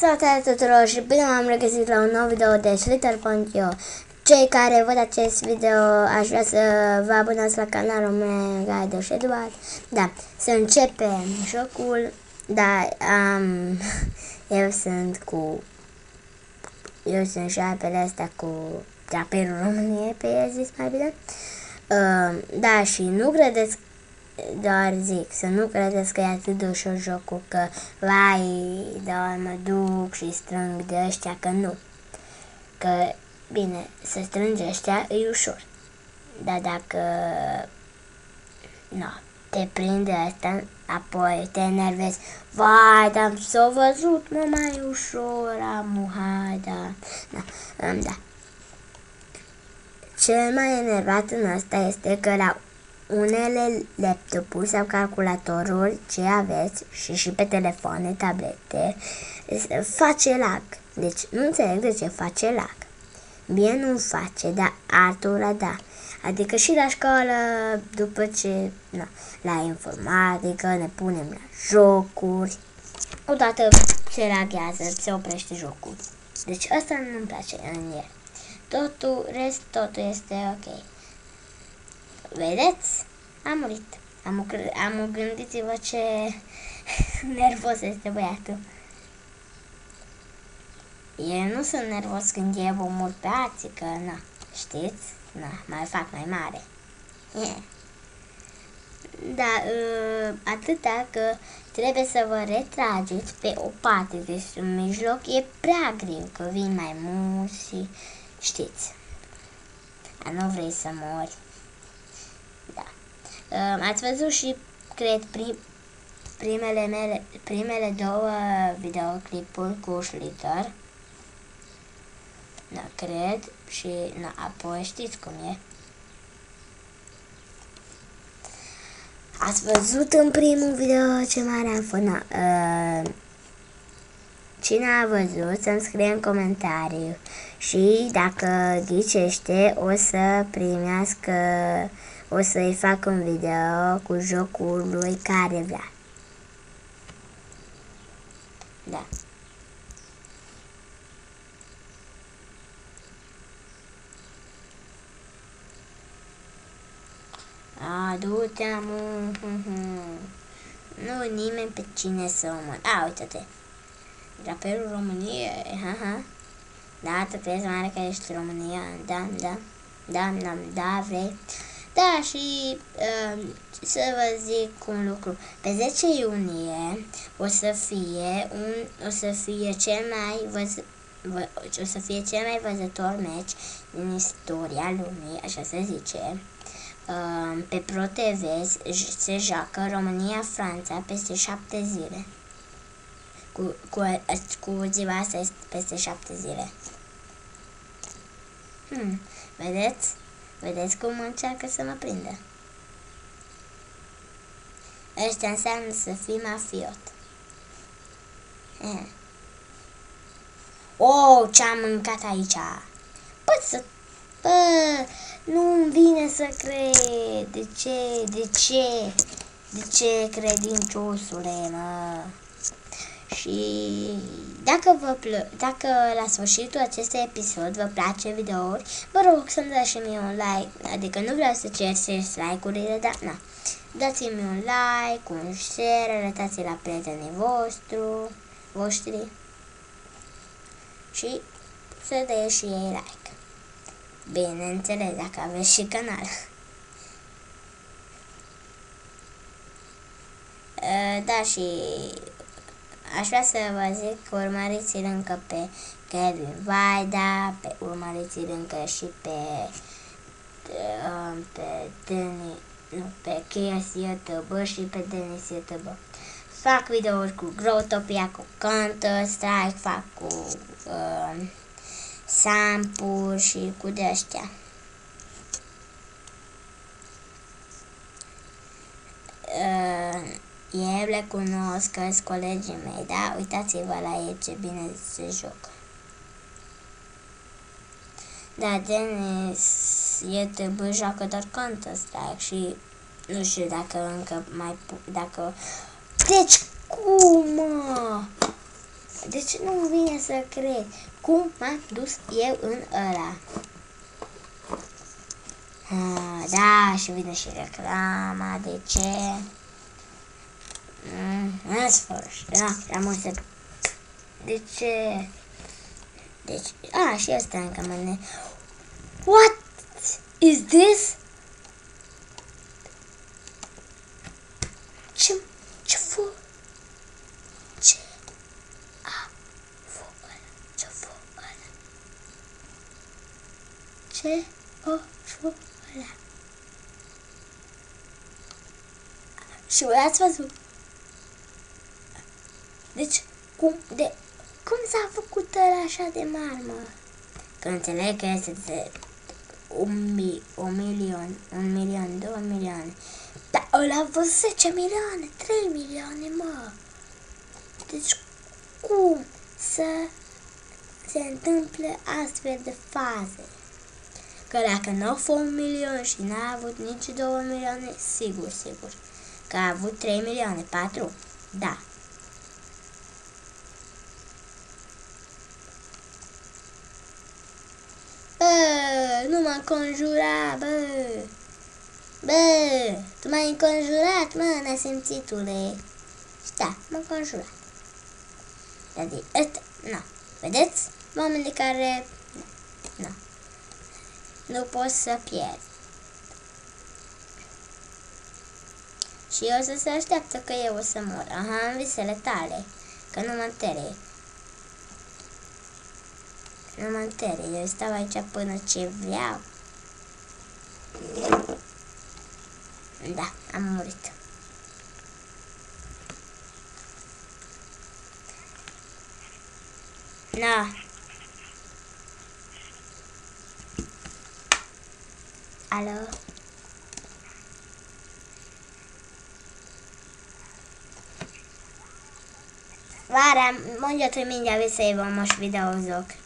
Salutare tuturor și bine m-am regăsit la un nou video de Slither.io Cei care văd acest video aș vrea să vă abonați la canalul meu Guide Eduard Da, să începem jocul Da, um, eu sunt cu Eu sunt șarpele astea cu draperul României pe el zis mai bine. Uh, Da, și nu credeți doar zic, să nu credeți că e atât de ușor jocul, că vai, doar mă duc și strâng de ăștia, că nu. Că, bine, să strângi ăștia e ușor. Dar dacă, nu, te prinde asta, apoi te enervezi, vai, dar s-a văzut, mă, mai ușor, am da, da, da. Cel mai enervat în asta este că la unele laptopuri sau calculatoruri ce aveți și și pe telefoane, tablete, face lag. Deci nu înțeleg de ce face lag. Bine nu face, dar altora da. Adică și la școală, după ce, na, la informatică, ne punem la jocuri. Odată se laghează, se oprește jocul. Deci asta nu-mi place în el. Totul, rest, totul este ok. Vedeți? Am murit. Am, am gândiți-vă ce nervos este băiatul. Eu nu sunt nervos când e omor pe alții, că, na, știți? Na, mai fac mai mare. Yeah. Da, uh, atâta că trebuie să vă retrageți pe o parte, deci în mijloc e prea greu, că vin mai mulți și știți. Dar nu vrei să mori. Ați văzut și, cred, prim, primele, mele, primele două videoclipuri cu Schlitter. Da, cred. Și na, apoi știți cum e. Ați văzut în primul video ce mare am fost? Na, uh, cine a văzut să-mi scrie în comentariu și dacă ghicește o să primească o să-i fac un video cu jocul lui care vrea. Da. A, du-te, amu. Nu, nimeni pe cine să omor. A, uite-te. Draperul României, ha, ha. Da, te crezi mare că ești România, da, da. Da, da, da, vrei. Da, și uh, să vă zic un lucru. Pe 10 iunie o să fie un, o să fie cel mai văz, vă, o să fie cel mai văzător meci din istoria lumii, așa se zice. Uh, pe Pro TV se joacă România-Franța peste 7 zile. Cu, cu, cu ziua asta este peste 7 zile. Hmm, vedeți? Vedeți cum încearcă să mă prindă. Ăștia înseamnă să fii mafiot. Eh. Oh, ce-am mâncat aici! Păi să... Bă, nu-mi vine să cred. De ce? De ce? De ce credinciosule, mă? Și dacă, vă plă- dacă la sfârșitul acestui episod vă place videouri, vă rog să-mi dați și mie un like, adică nu vreau să cer like-urile, dar na. Dați-mi un like, un share, arătați la prietenii vostru, voștri și să dea și ei like. Bineînțeles, dacă aveți și canal. da, și Aș vrea să vă zic că urmăriți-l încă pe Kevin Vaida, pe urmăriți-l încă și pe uh, pe Deni, nu, pe Chaos YouTube și pe Denis YouTube. Fac videouri cu Growtopia, cu Counter-Strike, fac cu uh, Sampur și cu de ăștia. Uh, eu le cunosc, că colegii mei, da? Uitați-vă la ei ce bine se joc. Da, Denis e trebuie joacă doar Counter-Strike și nu știu dacă încă mai... dacă... Deci cum, mă? Deci nu vine să cred. Cum m-am dus eu în ăla? Ah, da, și vine și reclama, de ce? Mm, în sfârșit, da, am să... De ce? Deci, a, și asta încă mă ne... What is this? Ce, ce fă? Ce a fă ăla? Ce fă ăla? Ce o fă ăla? Și voi ați văzut? Deci, cum, de, cum s-a făcut ăla așa de marmă? Că înțeleg că este de un, mi, un milion, un milion, două milioane. Dar ăla a fost 10 milioane, 3 milioane, mă. Deci, cum să se întâmple astfel de faze? Că dacă nu a fost un milion și n-a avut nici două milioane, sigur, sigur. Că a avut 3 milioane, 4, da. Nu m-a conjurat, bă. Bă, tu m-ai înconjurat, mă, nesimțitule. Și da, m-a conjurat. Dar de ăsta, nu. Vedeți? Oamenii care, nu. Nu pot să pierd. Și eu să se așteaptă că eu o să mor. Aha, în visele tale. Că nu mă înterie. Nu mă înterie. Eu stau aici până ce vreau. Da, am murit. Da. Alo? Várám, mondjad, hogy mindjárt visszahívom, most videózok.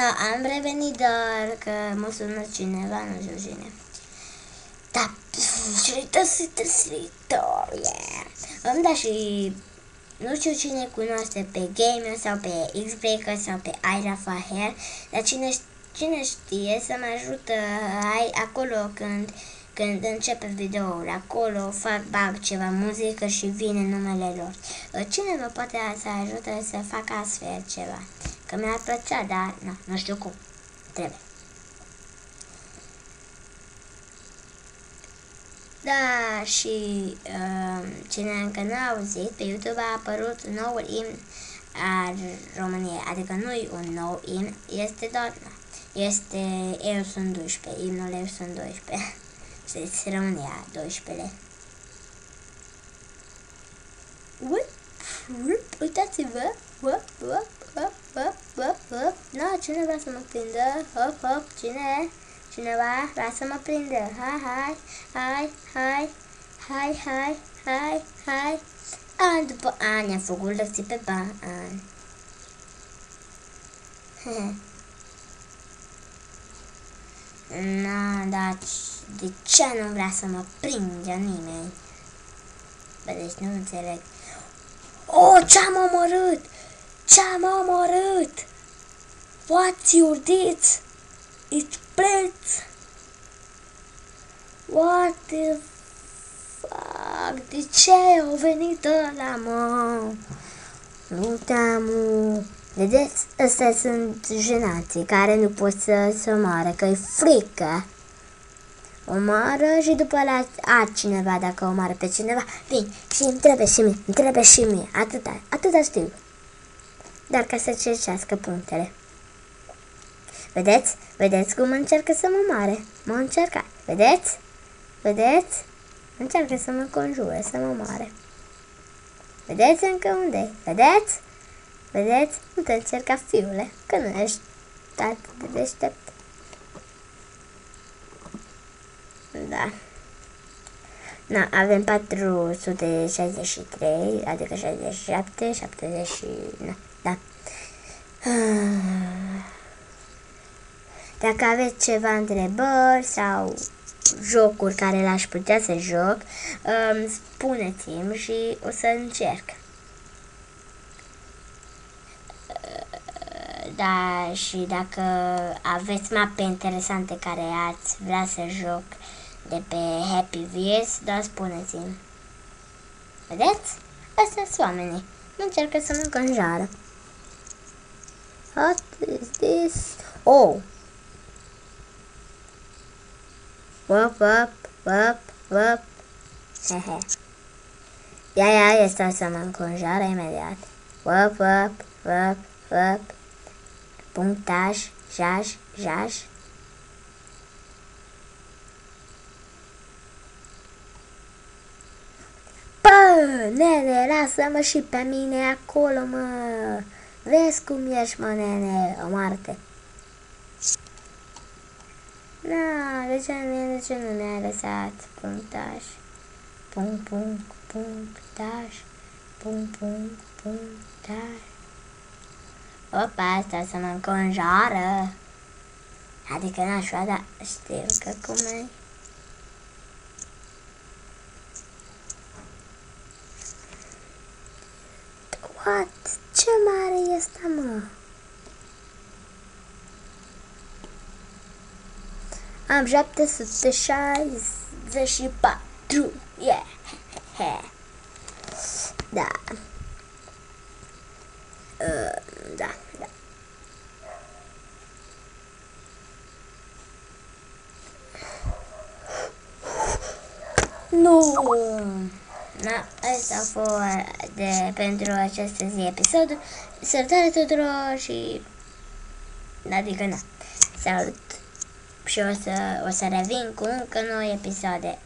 Na, am revenit, dar că mă sună cineva, nu știu cine. Da, srită, srită, srită, yeah. Am dat și nu știu cine cunoaște pe Gamer sau pe Xbreaker sau pe Aira Faher, dar cine, cine știe să mă ajută ai acolo când când începe videoul, acolo fac bag ceva muzică și vine numele lor. Cine mă poate să ajute să fac astfel ceva? Că mi-ar plăcea, dar nu, nu știu cum. Trebuie. Da, și uh, cine încă n-a auzit, pe YouTube a apărut noul imn al României, adică nu e un nou imn, este doar, este Eu sunt 12, imnul Eu sunt 12. Deci România 12-le. Uitați-vă! Hop, hop, hop, hop, hop, hop. Na, cine vrea să mă prindă? Hop, hop, cine? Cineva vrea să mă prindă. Hai, hai, hai, hai, hai, hai, hai, hai. An după an am făcut lecții pe ban. Na, dar de ce nu vrea să mă prindă nimeni? Bă, deci nu înțeleg. Oh, ce-am omorât! Ce-am omorât? What you did? It plants. What the fuck? De ce au venit ăla, mă? Nu te-am... Vedeți? Ăstea sunt jenații care nu pot să se omoare, că e frică. Omoară și după la cineva dacă omoară pe cineva. Bine, și îmi trebuie și mie, îmi trebuie și mie. Atâta, atâta știu. Dar ca să cercească punctele. Vedeți? Vedeți cum încearcă să mă mare? Mă încerca. Vedeți? Vedeți? Încearcă să mă conjure, să mă mare. Vedeți încă unde Vedeți? Vedeți? Nu te încerca, fiule, că nu ești atât de deștept. Da. Na, avem 463, adică 67, 70 și... Na, da. Dacă aveți ceva întrebări sau jocuri care l-aș putea să joc, um, spuneți-mi și o să încerc. Uh, da, și dacă aveți mape interesante care ați vrea să joc de pe Happy Wheels, da, spuneți-mi. Vedeți? Astea sunt oamenii. Nu încercă să mă înconjoară. What is this? Oh! Wop, wop, wop, wop. Hehe. Ia, ia, este să mă înconjoară imediat. Wop, wop, wop, wop. Punctaj, jaj, jaj. Pă, nene, lasă-mă și pe mine acolo, mă. Vezi cum ești, mă, nene, o moarte. Da, de ce, de ce nu mi-ai lăsat punctaj? Punct, punct, punctaj. Punct, punct, punctaj. Opa, asta să mă înconjoară. Adică n-aș vrea, dar știu că cum e. What? Ce mare este, mă? Am 764. Yeah. Da. Uh, da, da. Nu! Da, asta a fost de, pentru această zi episodul. Salutare tuturor și... Adică, na. Salut! Și o să, o să revin cu încă noi episoade